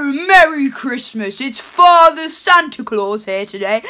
Merry Christmas! It's Father Santa Claus here today.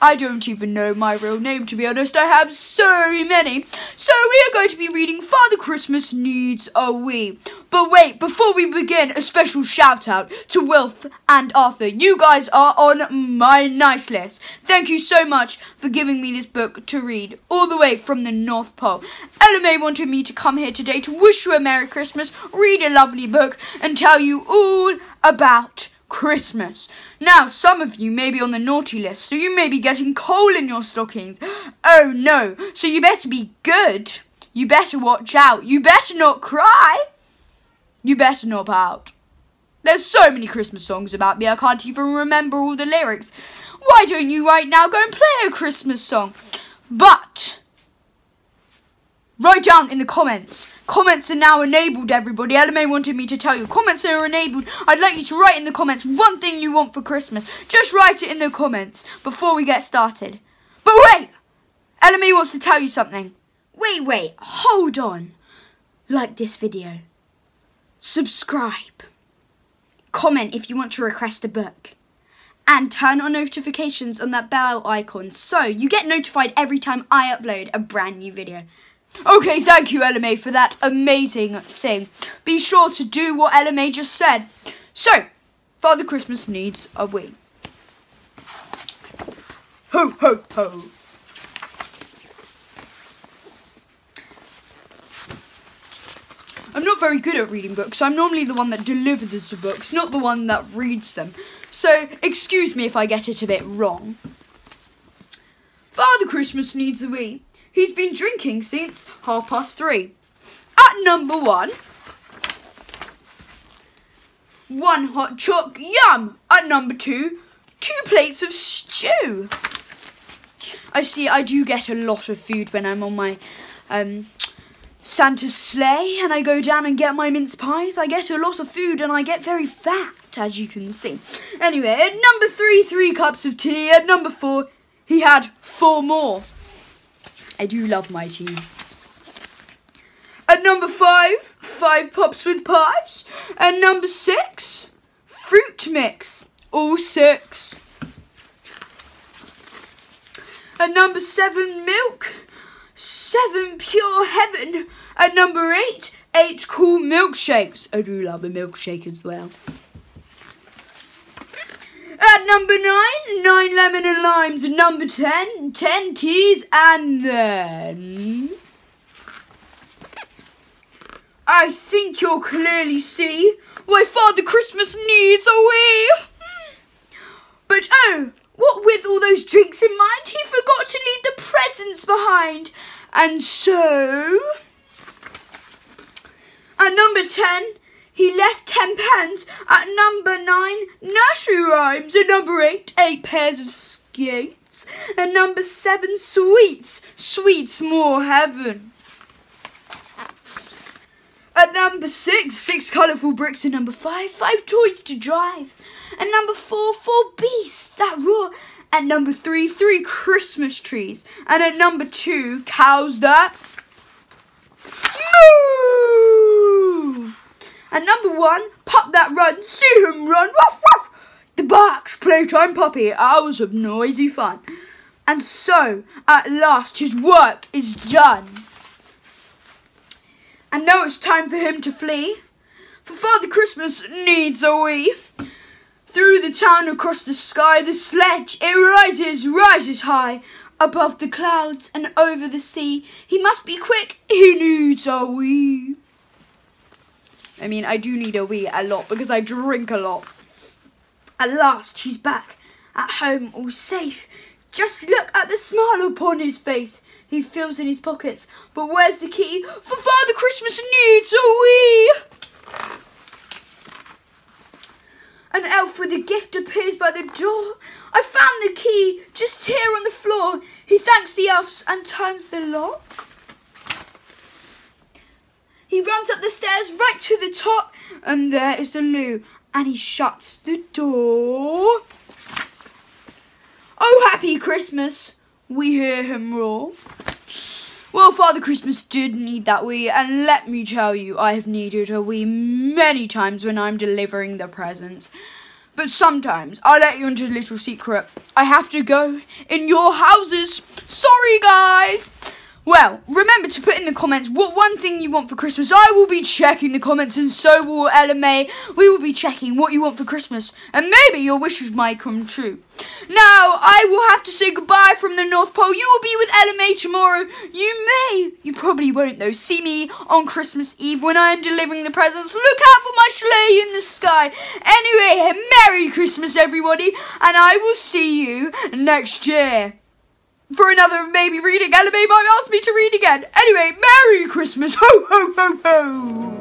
I don't even know my real name, to be honest. I have so many. So we are going to be reading Father Christmas Needs a Wee. But wait, before we begin, a special shout out to Wilf and Arthur. You guys are on my nice list. Thank you so much for giving me this book to read all the way from the North Pole. Ella May wanted me to come here today to wish you a Merry Christmas, read a lovely book, and tell you all about Christmas. Now, some of you may be on the naughty list, so you may be getting coal in your stockings. Oh no, so you better be good. You better watch out. You better not cry. You better not pout. There's so many Christmas songs about me, I can't even remember all the lyrics. Why don't you right now go and play a Christmas song? But Write down in the comments. Comments are now enabled, everybody. Ella May wanted me to tell you. Comments are enabled. I'd like you to write in the comments one thing you want for Christmas. Just write it in the comments before we get started. But wait! Ella May wants to tell you something. Wait, wait. Hold on. Like this video. Subscribe. Comment if you want to request a book. And turn on notifications on that bell icon so you get notified every time I upload a brand new video. Okay, thank you, Ella May, for that amazing thing. Be sure to do what Ella May just said. So, Father Christmas needs a wee. Ho, ho, ho. I'm not very good at reading books. I'm normally the one that delivers the books, not the one that reads them. So, excuse me if I get it a bit wrong. Father Christmas needs a wee. He's been drinking since half past three. At number one, one hot choc, yum. At number two, two plates of stew. I see I do get a lot of food when I'm on my um, Santa's sleigh and I go down and get my mince pies. I get a lot of food and I get very fat, as you can see. Anyway, at number three, three cups of tea. At number four, he had four more. I do love my team. At number five, five pops with pies. And number six, fruit mix. All six. At number seven, milk. Seven pure heaven. At number eight, eight cool milkshakes. I do love a milkshake as well. At number nine, nine lemon and limes. Number ten, ten teas. And then... I think you'll clearly see why Father Christmas needs a wee. But oh, what with all those drinks in mind, he forgot to leave the presents behind. And so... At number ten, he left ten pence at number nine, nursery rhymes. At number eight, eight pairs of skates. At number seven, sweets. Sweets more heaven. At number six, six colourful bricks. At number five, five toys to drive. At number four, four beasts that roar. At number three, three Christmas trees. And at number two, cows that And number one, Pop That Run, see him run, woof, woof. The barks, playtime puppy, hours of noisy fun. And so, at last, his work is done. And now it's time for him to flee. For Father Christmas needs a wee. Through the town, across the sky, the sledge, it rises, rises high. Above the clouds and over the sea. He must be quick, he needs a wee. I mean, I do need a wee a lot because I drink a lot. At last, he's back at home, all safe. Just look at the smile upon his face. He feels in his pockets, but where's the key? For Father Christmas needs a wee. An elf with a gift appears by the door. I found the key just here on the floor. He thanks the elves and turns the lock. He runs up the stairs right to the top, and there is the loo, and he shuts the door. Oh, happy Christmas! We hear him roar. Well, Father Christmas did need that wee, and let me tell you, I have needed a wee many times when I'm delivering the presents. But sometimes I'll let you into a little secret. I have to go in your houses. Sorry, guys. Well, remember to put in the comments what one thing you want for Christmas. I will be checking the comments, and so will Ella May. We will be checking what you want for Christmas, and maybe your wishes might come true. Now, I will have to say goodbye from the North Pole. You will be with Ella May tomorrow. You may, you probably won't though, see me on Christmas Eve when I am delivering the presents. Look out for my sleigh in the sky. Anyway, Merry Christmas, everybody, and I will see you next year for another maybe reading. Ella might ask me to read again. Anyway, Merry Christmas. Ho, ho, ho, ho.